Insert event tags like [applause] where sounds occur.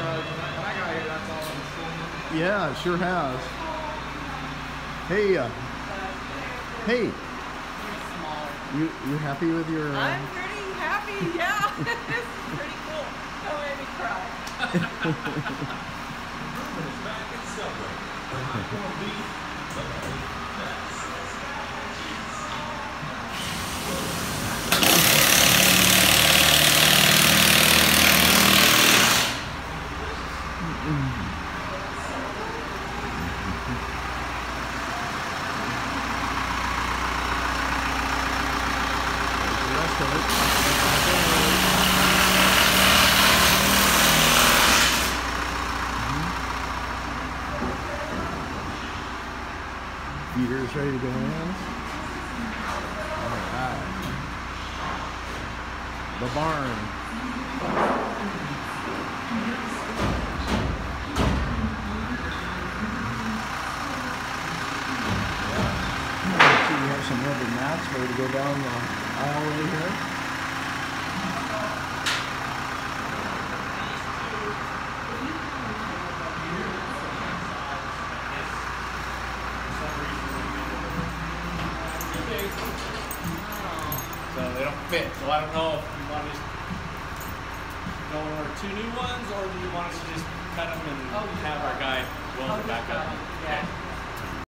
garage. When I, when I got here, that's all I'm seeing. Yeah, it sure has. Hey, uh, hey, you you happy with your? Uh, I'm pretty happy, yeah. [laughs] this is pretty cool. Don't make me cry. [laughs] [laughs] back in Subway. Feeder's ready to go in. The barn. Have some rubber mats ready to go down the aisleway here. So they don't fit. So I don't know if you want to just go order two new ones, or do you want us to just cut them and oh, have our guy